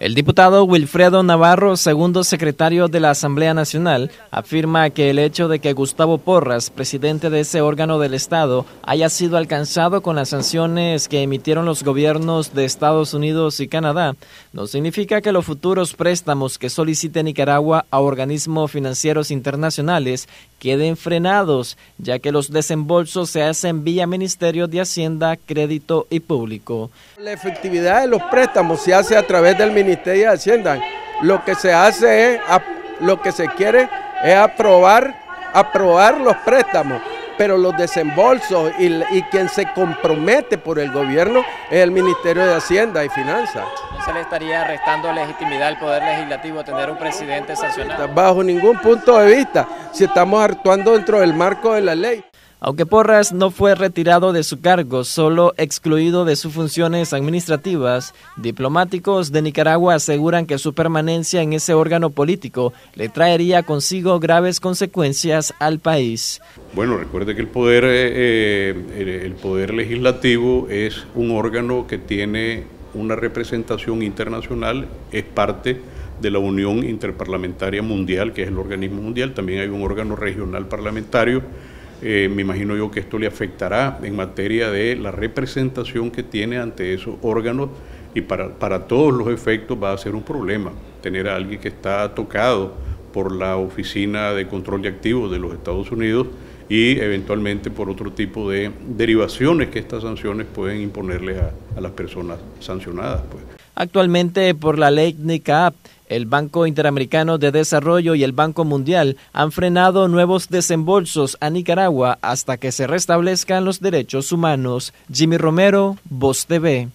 El diputado Wilfredo Navarro, segundo secretario de la Asamblea Nacional, afirma que el hecho de que Gustavo Porras, presidente de ese órgano del Estado, haya sido alcanzado con las sanciones que emitieron los gobiernos de Estados Unidos y Canadá, no significa que los futuros préstamos que solicite Nicaragua a organismos financieros internacionales queden frenados, ya que los desembolsos se hacen vía Ministerio de Hacienda, Crédito y Público. La efectividad de los préstamos se hace a través del Ministerio de Hacienda. Lo que se hace es, lo que se quiere es aprobar, aprobar los préstamos pero los desembolsos y, y, quien se compromete por el gobierno es el Ministerio de Hacienda y Finanzas. ¿No se le estaría restando legitimidad al Poder Legislativo tener un presidente sancionado? Bajo ningún punto de vista, si estamos actuando dentro del marco de la ley. Aunque Porras no fue retirado de su cargo, solo excluido de sus funciones administrativas, diplomáticos de Nicaragua aseguran que su permanencia en ese órgano político le traería consigo graves consecuencias al país. Bueno, recuerde que el poder, eh, eh, el poder legislativo es un órgano que tiene una representación internacional, es parte de la Unión Interparlamentaria Mundial, que es el organismo mundial, también hay un órgano regional parlamentario eh, me imagino yo que esto le afectará en materia de la representación que tiene ante esos órganos y para, para todos los efectos va a ser un problema tener a alguien que está tocado por la Oficina de Control de Activos de los Estados Unidos y eventualmente por otro tipo de derivaciones que estas sanciones pueden imponerle a, a las personas sancionadas. Pues. Actualmente, por la ley NICAP, el Banco Interamericano de Desarrollo y el Banco Mundial han frenado nuevos desembolsos a Nicaragua hasta que se restablezcan los derechos humanos. Jimmy Romero, Voz TV.